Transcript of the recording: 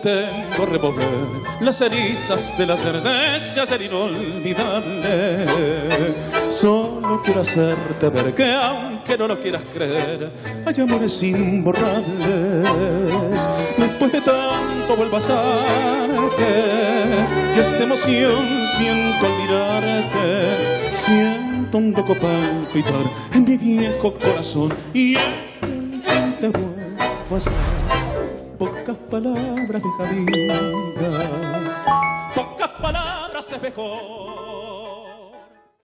pretendo remover las cerizas de las y ser inolvidable. Solo quiero hacerte ver que aunque no lo quieras creer, hay amores imborrables. Después de tanto vuelvo a y esta emoción siento al mirarte. Siento un loco palpitar en mi viejo corazón y es que te vuelvo a hacer pocas palabras de amiga, pocas palabras es mejor